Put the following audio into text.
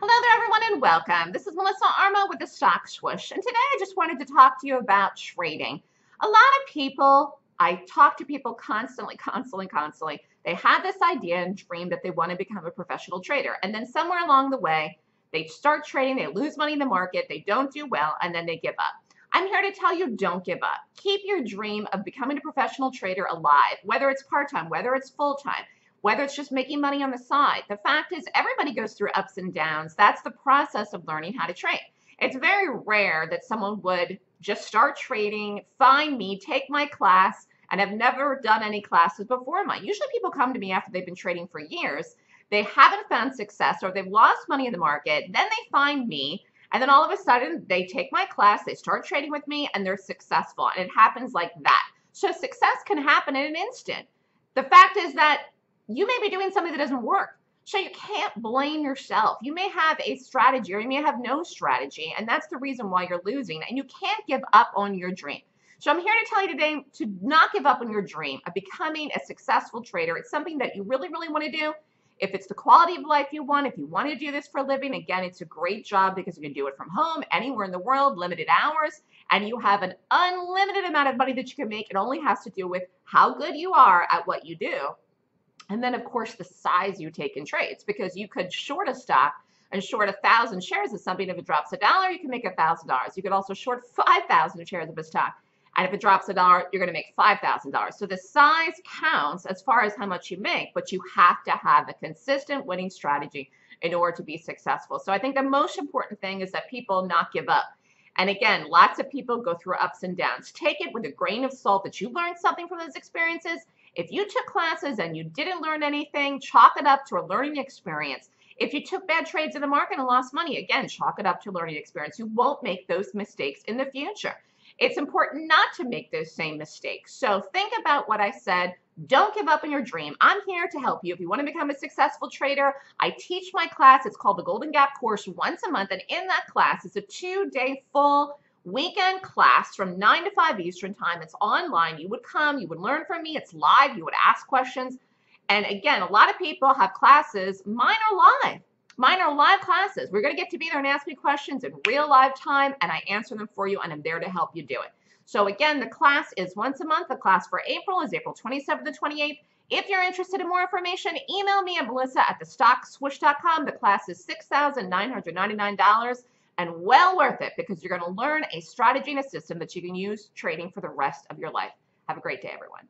Hello there, everyone, and welcome. This is Melissa Armo with the Stock Swoosh, and today I just wanted to talk to you about trading. A lot of people, I talk to people constantly, constantly, constantly. They have this idea and dream that they want to become a professional trader, and then somewhere along the way, they start trading, they lose money in the market, they don't do well, and then they give up. I'm here to tell you don't give up. Keep your dream of becoming a professional trader alive, whether it's part time, whether it's full time whether it's just making money on the side. The fact is, everybody goes through ups and downs. That's the process of learning how to trade. It's very rare that someone would just start trading, find me, take my class, and have never done any classes before mine. Usually people come to me after they've been trading for years. They haven't found success or they've lost money in the market. Then they find me and then all of a sudden they take my class, they start trading with me and they're successful. And it happens like that. So success can happen in an instant. The fact is that you may be doing something that doesn't work. So you can't blame yourself. You may have a strategy or you may have no strategy, and that's the reason why you're losing. And you can't give up on your dream. So I'm here to tell you today to not give up on your dream of becoming a successful trader. It's something that you really, really want to do. If it's the quality of life you want, if you want to do this for a living, again, it's a great job because you can do it from home, anywhere in the world, limited hours, and you have an unlimited amount of money that you can make. It only has to do with how good you are at what you do. And then, of course, the size you take in trades, because you could short a stock and short a thousand shares of something. If it drops a dollar, you can make a thousand dollars. You could also short 5,000 shares of a stock. And if it drops a dollar, you're going to make $5,000. So the size counts as far as how much you make, but you have to have a consistent winning strategy in order to be successful. So I think the most important thing is that people not give up. And again, lots of people go through ups and downs. Take it with a grain of salt that you learned something from those experiences if you took classes and you didn't learn anything, chalk it up to a learning experience. If you took bad trades in the market and lost money, again, chalk it up to a learning experience. You won't make those mistakes in the future. It's important not to make those same mistakes. So think about what I said. Don't give up on your dream. I'm here to help you. If you want to become a successful trader, I teach my class. It's called the Golden Gap course once a month. And in that class, it's a two-day full weekend class from 9 to 5 Eastern time. It's online. You would come, you would learn from me. It's live. You would ask questions. And again, a lot of people have classes. Mine are live. Mine are live classes. We're going to get to be there and ask me questions in real live time, and I answer them for you, and I'm there to help you do it. So again, the class is once a month. The class for April is April 27th to 28th. If you're interested in more information, email me at melissa at thestockswoosh.com. The class is $6,999 and well worth it because you're going to learn a strategy and a system that you can use trading for the rest of your life. Have a great day, everyone.